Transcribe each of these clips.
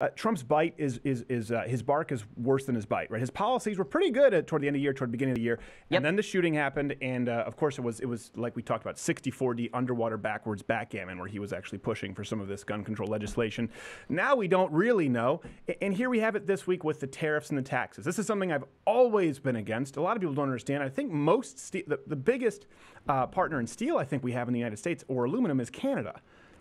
uh, Trump's bite is is is uh, his bark is worse than his bite, right? His policies were pretty good at, toward the end of the year, toward the beginning of the year, Yep. and then the shooting happened, and uh, of course it was it was like we talked about 60-40 underwater backwards backgammon, where he was actually pushing for some of this gun control legislation. Now we don't really know, and here we have it this week with the tariffs and the taxes. This is something I've always been against. A lot of people don't understand. I think most the, the biggest uh, partner in steel I think we have in the United States or aluminum is Canada.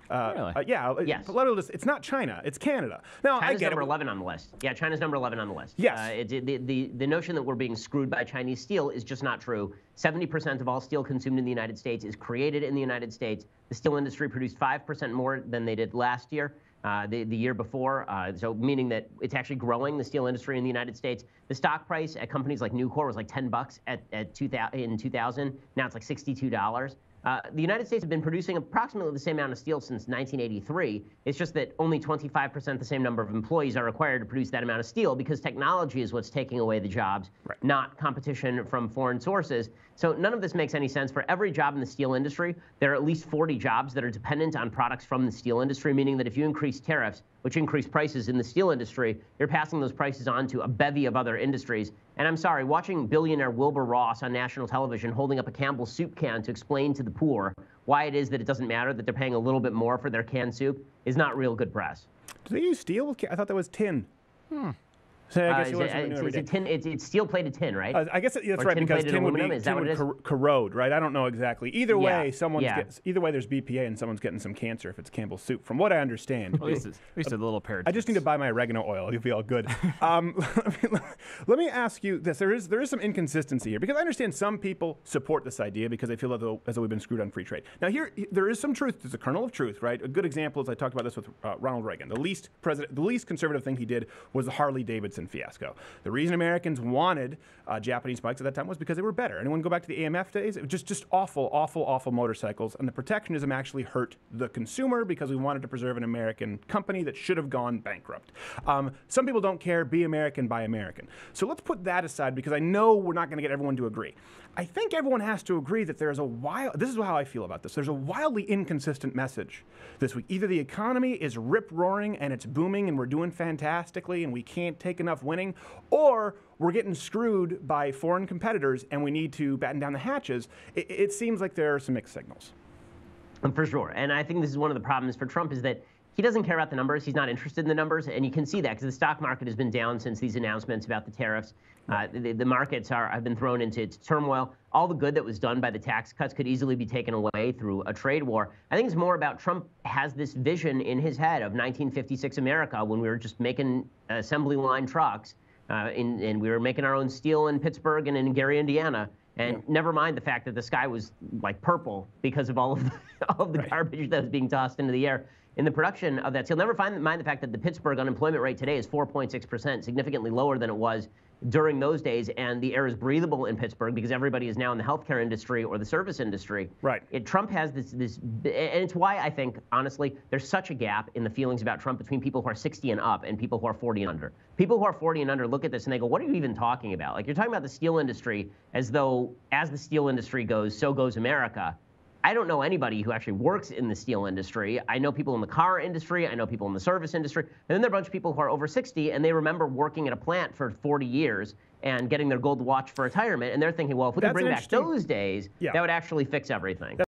Uh, Really? uh, yeah, Yes. but let me it's not China, it's Canada. Now I China's get number it. 11 on the list. Yeah, China's number 11 on the list. Yes. Uh, it, the, the, the notion that we're being screwed by Chinese steel is just not true. 70% of all steel consumed in the United States is created in the United States. The steel industry produced 5% more than they did last year. Uh, the, the year before, uh, so meaning that it's actually growing the steel industry in the United States. The stock price at companies like Nucor was like 10 bucks at, at 2000, in 2000. Now it's like $62. Uh, the United States have been producing approximately the same amount of steel since 1983. It's just that only 25% the same number of employees are required to produce that amount of steel because technology is what's taking away the jobs, Right. not competition from foreign sources. So none of this makes any sense. For every job in the steel industry, there are at least 40 jobs that are dependent on products from the steel industry, meaning that if you increase tariffs, which increase prices in the steel industry, you're passing those prices on to a bevy of other industries. And I'm sorry, watching billionaire Wilbur Ross on national television holding up a Campbell's soup can to explain to the poor why it is that it doesn't matter that they're paying a little bit more for their canned soup is not real good press. Do they use steel? I thought that was tin. Hmm. So I Uh, guess is it- it's, it's, tin, it's, it's steel-plated tin, right? Uh, I guess that's Or right because tin-plated tin would be aluminum, is that tin would cor- corrode, right? I don't know exactly. Either Yeah, way, someone's yeah. gets, either way there's BPA and someone's getting some cancer if it's Campbell's soup, from what I understand. At least, it's, at least a little pair. I just need to buy my oregano oil. You'll be all good. um, let, me, let me ask you this: there is there is some inconsistency here because I understand some people support this idea because they feel as though, as though we've been screwed on free trade. Now here there is some truth. There's a kernel of truth, right? A good example is I talked about this with uh, Ronald Reagan. The least president, the least conservative thing he did was the Harley Davidson fiasco. The reason Americans wanted uh, Japanese bikes at that time was because they were better. Anyone go back to the AMF days? It was just just awful, awful, awful motorcycles, and the protectionism actually hurt the consumer because we wanted to preserve an American company that should have gone bankrupt. Um, some people don't care. Be American, buy American. So let's put that aside because I know we're not going to get everyone to agree. I think everyone has to agree that there's a wild. This is how I feel about this. There's a wildly inconsistent message this week. Either the economy is rip roaring and it's booming and we're doing fantastically and we can't take enough winning, or we're getting screwed by foreign competitors and we need to batten down the hatches. It, it seems like there are some mixed signals. For sure. And I think this is one of the problems for Trump is that he doesn't care about the numbers. He's not interested in the numbers. And you can see that because the stock market has been down since these announcements about the tariffs. Uh, the, the markets are, have been thrown into turmoil. All the good that was done by the tax cuts could easily be taken away through a trade war. I think it's more about Trump has this vision in his head of 1956 America when we were just making assembly line trucks. Uh, in, and we were making our own steel in Pittsburgh and in Gary, Indiana. And never mind the fact that the sky was like purple because of all of the, all of the garbage that was being tossed into the air in the production of that. So you'll Never find, mind the fact that the Pittsburgh unemployment rate today is 4.6%, significantly lower than it was during those days. And the air is breathable in Pittsburgh because everybody is now in the healthcare industry or the service industry. Right. It, Trump has this, this, and it's why I think, honestly, there's such a gap in the feelings about Trump between people who are 60 and up and people who are 40 and under. People who are 40 and under look at this and they go, what are you even talking about? Like, you're talking about the steel industry as though, as the steel industry goes, so goes America. I don't know anybody who actually works in the steel industry. I know people in the car industry. I know people in the service industry. And then there are a bunch of people who are over 60 and they remember working at a plant for 40 years and getting their gold watch for retirement. And they're thinking, well, if we That's can bring back those days, Yeah. that would actually fix everything.